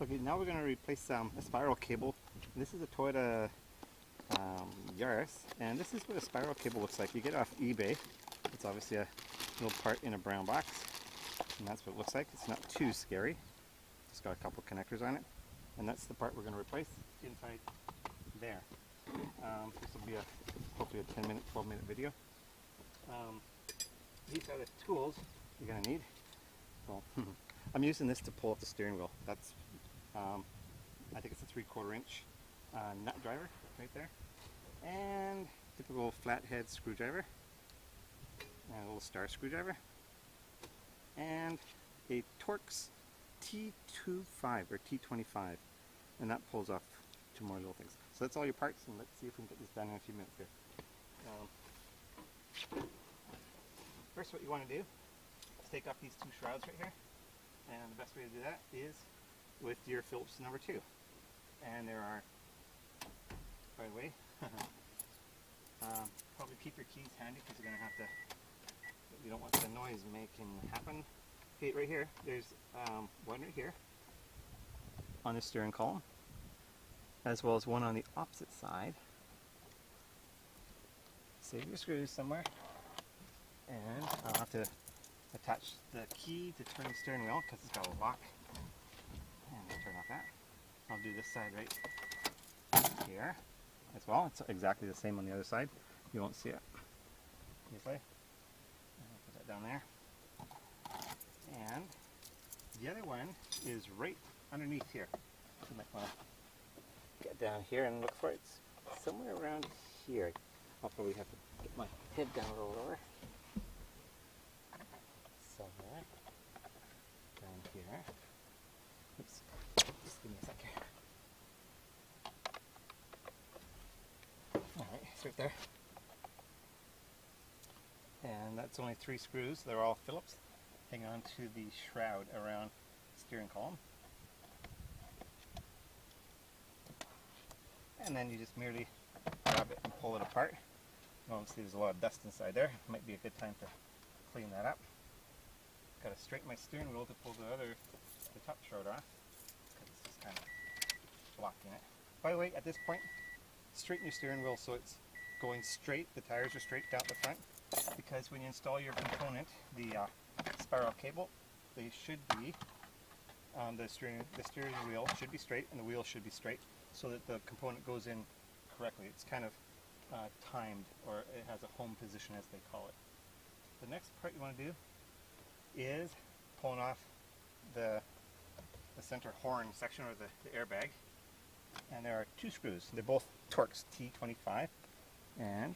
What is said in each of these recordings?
Okay, now we're going to replace um, a spiral cable. This is a Toyota um, Yaris, and this is what a spiral cable looks like. You get it off eBay. It's obviously a little part in a brown box, and that's what it looks like. It's not too scary. It's got a couple connectors on it, and that's the part we're going to replace inside there. Um, this will be a hopefully a 10 minute, 12 minute video. Um, these are the tools you're going to need. Well, I'm using this to pull up the steering wheel. That's, um, I think it's a three quarter inch uh, nut driver right there. And typical flathead screwdriver. And a little star screwdriver. And a Torx T25 or T25. And that pulls off two more little things. So that's all your parts and let's see if we can get this done in a few minutes here. Um, first what you want to do is take off these two shrouds right here. And the best way to do that is with your Phillips number two. And there are, by the way, um, probably keep your keys handy because you're going to have to, you don't want the noise making happen. Okay, right here, there's um, one right here on the steering column, as well as one on the opposite side. Save your screws somewhere, and I'll have to attach the key to turn the steering wheel because it's got a lock. And we'll turn off that. I'll do this side right here as well. It's exactly the same on the other side. You won't see it I'll put that down there. And the other one is right underneath here. You might want to get down here and look for it. It's somewhere around here. I'll probably have to get my head down a little lower somewhere down here. Oops, just give me a second. It's right there. And that's only three screws, they're all Phillips. Hang on to the shroud around steering column. And then you just merely grab it and pull it apart. Obviously there's a lot of dust inside there. Might be a good time to clean that up. Got to straighten my steering wheel to pull the other, the top shroud off, because it's just kind of blocking it. By the way, at this point, straighten your steering wheel so it's going straight, the tires are straight down the front, because when you install your component, the uh, spiral cable, they should be, um, the, steering, the steering wheel should be straight and the wheel should be straight, so that the component goes in correctly. It's kind of uh, timed, or it has a home position as they call it. The next part you want to do is pulling off the, the center horn section or the, the airbag. And there are two screws. They're both Torx T25 and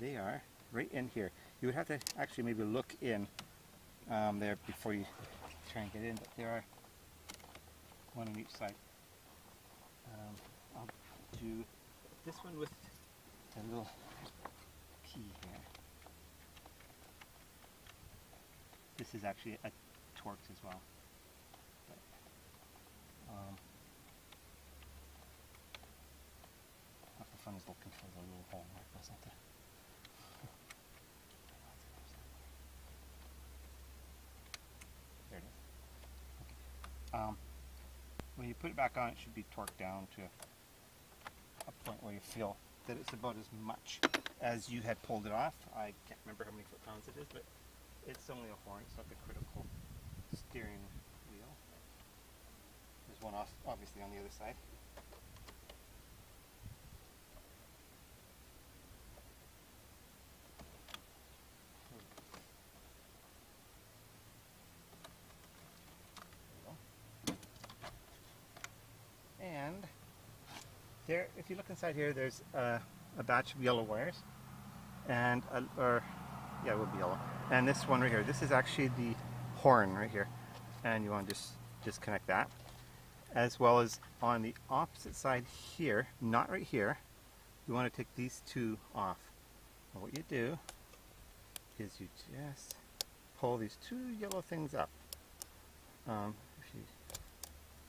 they are right in here. You would have to actually maybe look in um, there before you try and get in, but there are one on each side. Um, I'll do this one with a little key here. This is actually a Torx as well. But, um, half the fun is looking There it is. Okay. Um, when you put it back on, it should be torqued down to a point where you feel that it's about as much as you had pulled it off. I can't remember how many foot pounds it is, but it's only a horn, it's not the critical steering wheel. There's one off, obviously on the other side. And there, if you look inside here, there's uh, a batch of yellow wires, and a, or yeah, it would be yellow. And this one right here, this is actually the horn right here, and you want to just disconnect that, as well as on the opposite side here, not right here. You want to take these two off. And what you do is you just pull these two yellow things up. Um,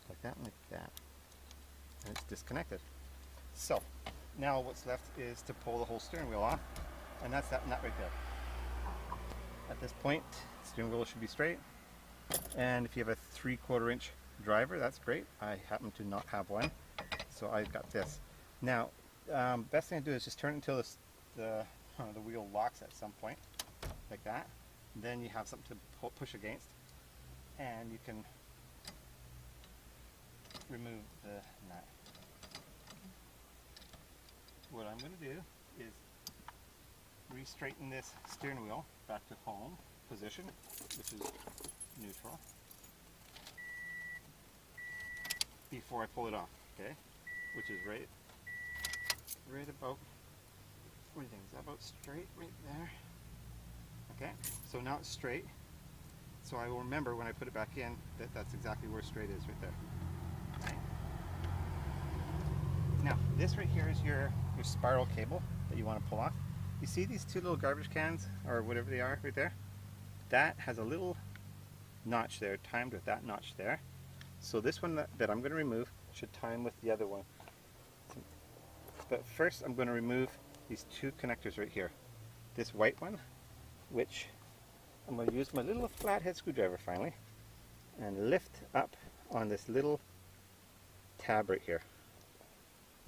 like that, like that, and it's disconnected. So now what's left is to pull the whole steering wheel off, and that's that nut right there. At this point, steering wheel should be straight, and if you have a three quarter inch driver, that's great. I happen to not have one, so I've got this. Now, um, best thing to do is just turn it until this, the, uh, the wheel locks at some point, like that. Then you have something to pull, push against, and you can remove the nut. What I'm going to do is re-straighten this steering wheel back to home position, which is neutral, before I pull it off, okay? Which is right, right about, what do you think, is that about straight right there? Okay, so now it's straight. So I will remember when I put it back in that that's exactly where straight is right there. Okay. Now, this right here is your, your spiral cable that you want to pull off. You see these two little garbage cans, or whatever they are right there? That has a little notch there, timed with that notch there. So this one that, that I'm going to remove should time with the other one. But first I'm going to remove these two connectors right here. This white one, which I'm going to use my little flathead screwdriver finally, and lift up on this little tab right here.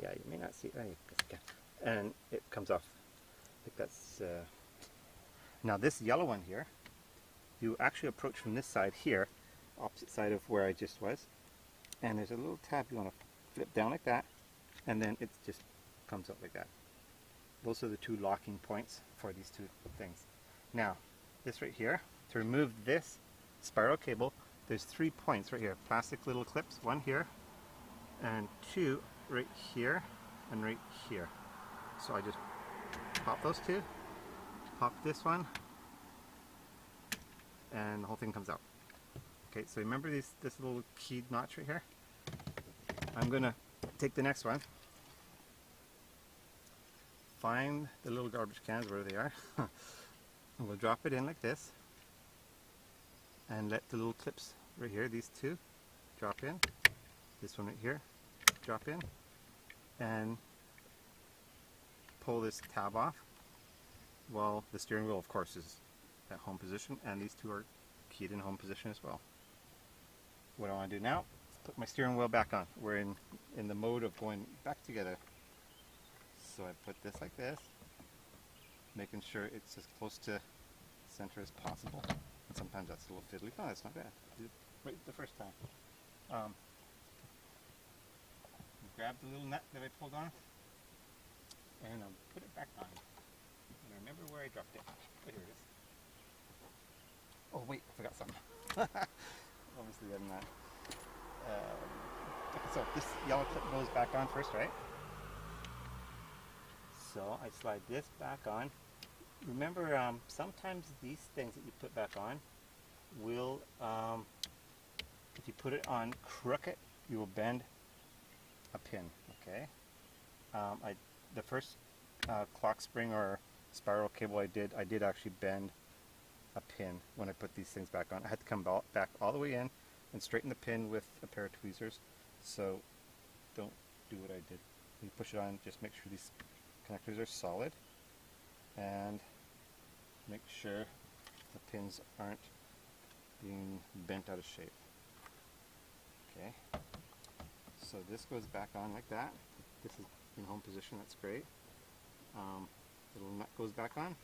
Yeah, you may not see it. And it comes off. I think that's... Uh... Now this yellow one here, you actually approach from this side here, opposite side of where I just was, and there's a little tab you want to flip down like that, and then it just comes up like that. Those are the two locking points for these two things. Now, this right here, to remove this spiral cable, there's three points right here, plastic little clips, one here, and two right here, and right here. So I just pop those two, pop this one, and the whole thing comes out. Okay, so remember these, this little keyed notch right here? I'm to take the next one, find the little garbage cans where they are, and we'll drop it in like this, and let the little clips right here, these two, drop in, this one right here, drop in, and pull this tab off Well, the steering wheel of course is at home position and these two are keyed in home position as well. What I want to do now is put my steering wheel back on. We're in, in the mode of going back together. So I put this like this, making sure it's as close to center as possible. And sometimes that's a little fiddly. No, that's not bad. Right the first time. Um, grab the little nut that I pulled off, and I'll put it back on. And I remember where I dropped it. Oh, here it is. Oh wait, I forgot something. Obviously I'm not. Um, so this yellow clip goes back on first, right? So I slide this back on. Remember, um, sometimes these things that you put back on will, um, if you put it on crooked, you will bend a pin, okay? Um, I, the first uh, clock spring or spiral cable I did, I did actually bend a pin when I put these things back on. I had to come back all the way in and straighten the pin with a pair of tweezers. So don't do what I did. You push it on, just make sure these connectors are solid and make sure the pins aren't being bent out of shape. Okay, so this goes back on like that. This is in home position, that's great. Um, little nut goes back on.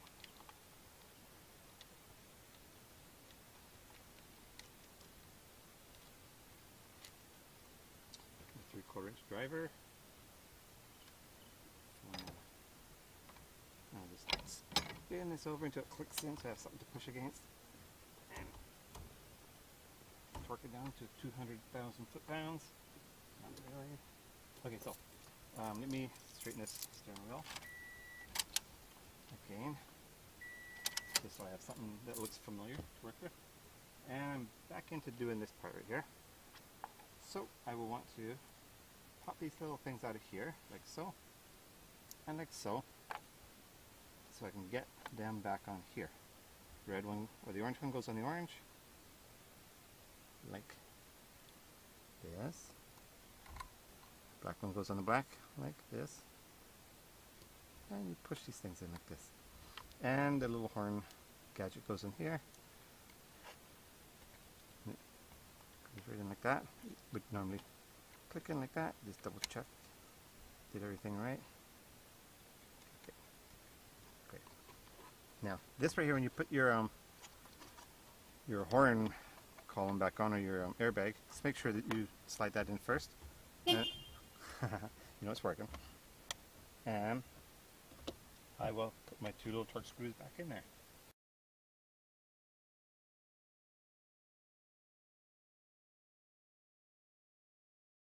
three quarter inch driver. I'll just spin this over until it clicks in so I have something to push against. And torque it down to 200,000 foot-pounds. Not Okay, so um, let me straighten this steering wheel again, just so I have something that looks familiar to work with. And I'm back into doing this part right here. So I will want to pop these little things out of here, like so, and like so, so I can get them back on here. Red one, or the orange one goes on the orange, like this. Black one goes on the black, like this. And you push these things in like this. And the little horn gadget goes in here. It goes Straight in like that. Would normally click in like that. Just double check. Did everything right. Okay. Great. Now this right here, when you put your um your horn column back on or your um, airbag, just make sure that you slide that in first. You know it's working. And I will put my two little Torx screws back in there.